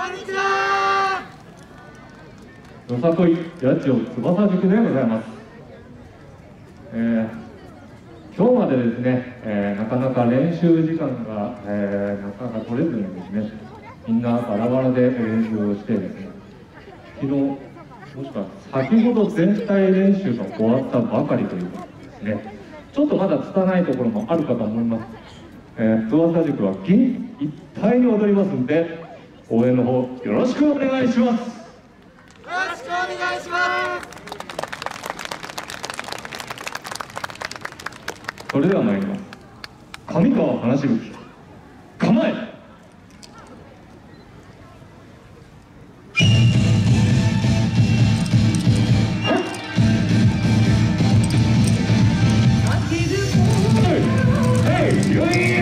こんにちは。よさこい八千代翼塾でございます、えー、今日までですね、えー、なかなか練習時間が、えー、なかなか取れずにですねみんなバラバラで練習をしてですね昨日もしくは先ほど全体練習が終わったばかりということですね。ちょっとまだ拙いところもあるかと思います、えー、翼塾は元いっぱいに踊りますんで応援の方よろしくお願いします。よろしくお願いします。それでは参ります。上川話し吹構え。あ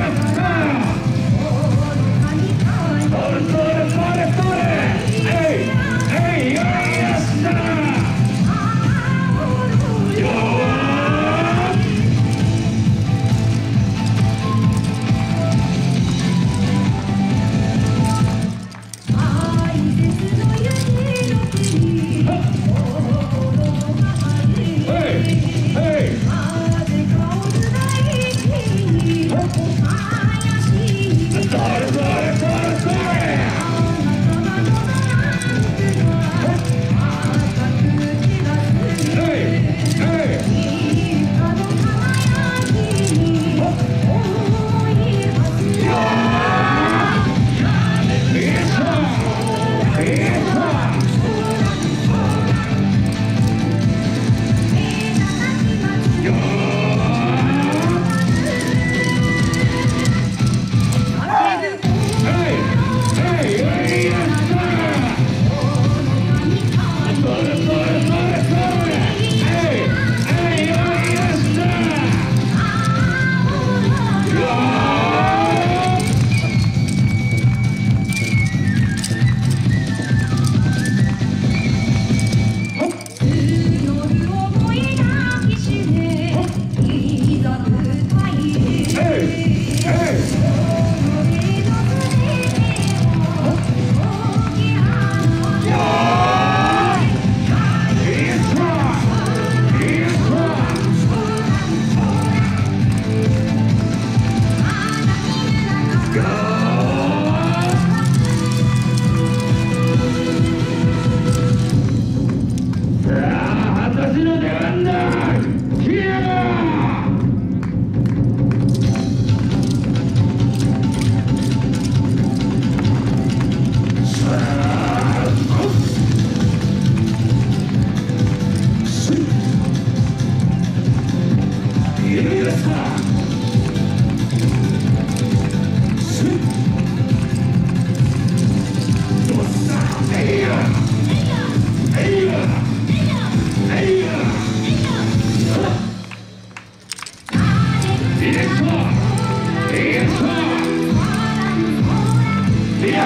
りが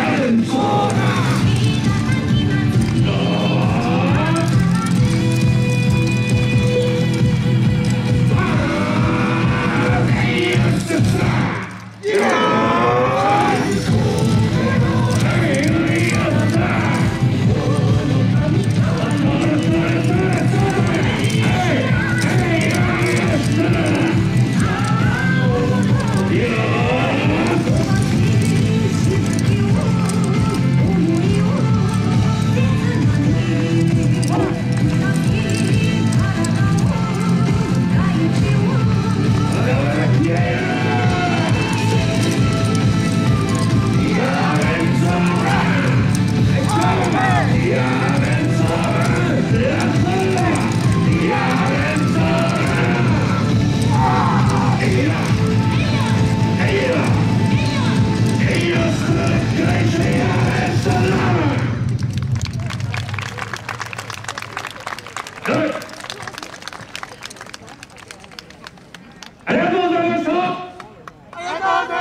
とう Chicago!